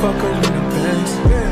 fuck her in the banks.